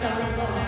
sorrow.